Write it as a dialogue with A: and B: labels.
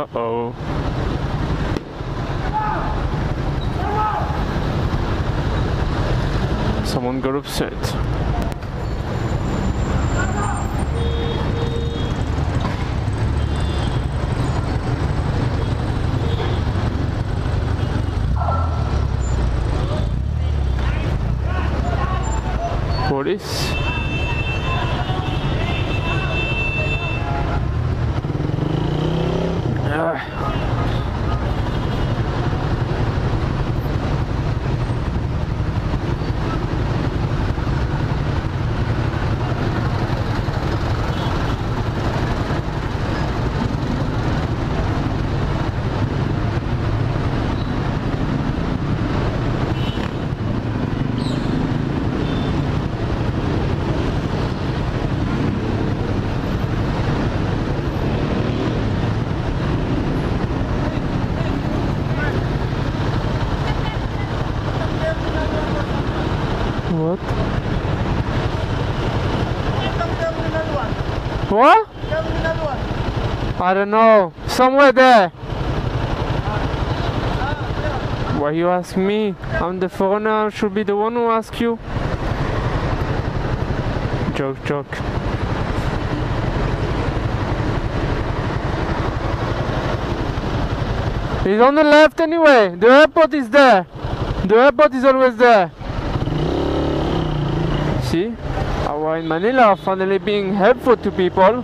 A: Uh-oh. Someone got upset. Police. What? What? I don't know. Somewhere there. Why you ask me? I'm the foreigner. I should be the one who ask you. Joke, joke. He's on the left anyway. The airport is there. The airport is always there. See? Our in Manila finally being helpful to people.